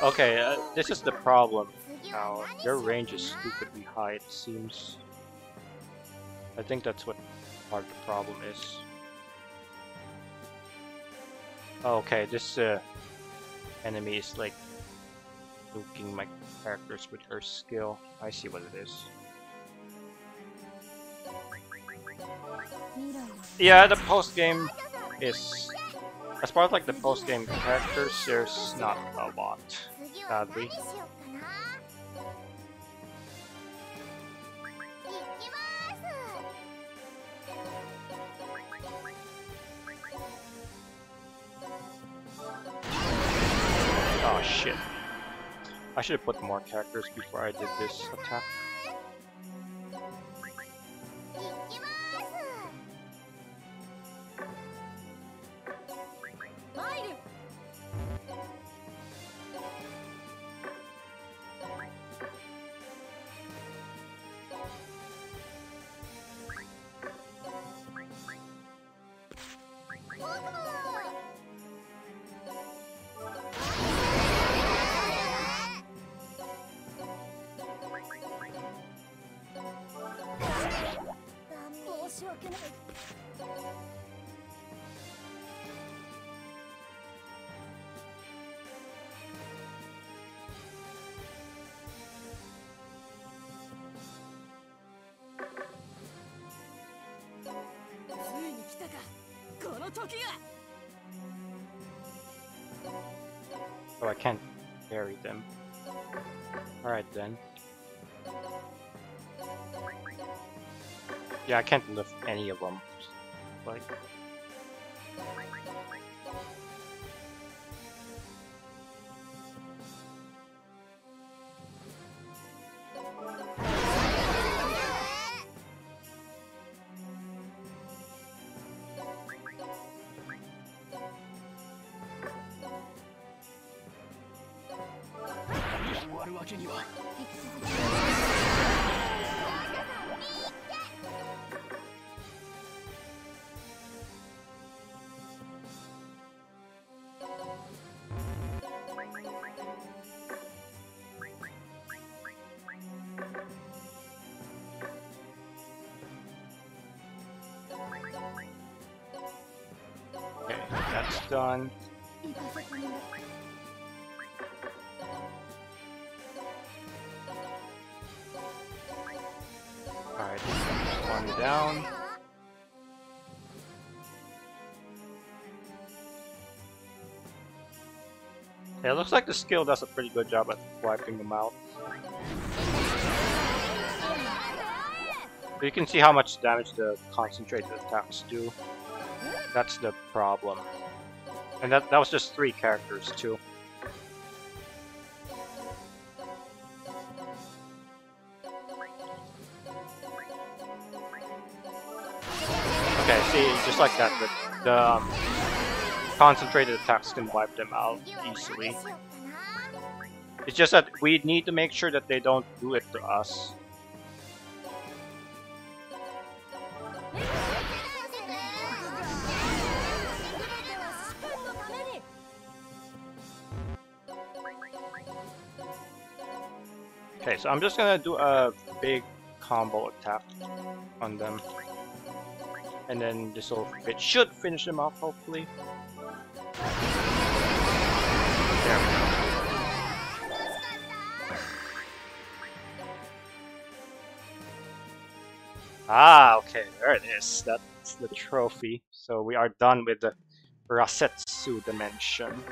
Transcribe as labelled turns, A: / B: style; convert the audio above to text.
A: Okay, uh, this is the problem. Now, their range is stupidly high, it seems. I think that's what part of the problem is. Okay, this uh, enemy is like looking my characters with her skill. I see what it is. Yeah, the post game is as far as like the post game characters, there's not a lot, sadly. Oh shit. I should have put more characters before I did this attack. Oh, I can't carry them. Alright then. Yeah, I can't lift any of them. Like... done. Alright, one down. Yeah, it looks like the skill does a pretty good job at wiping them out. But you can see how much damage the concentrated attacks do. That's the problem. And that, that was just three characters, too. Okay, see, just like that, the, the um, concentrated attacks can wipe them out easily. It's just that we need to make sure that they don't do it to us. Okay, so I'm just gonna do a big combo attack on them. And then this will it should finish them off hopefully. There we go. Ah, okay, there it is. That's the trophy. So we are done with the Rasetsu dimension.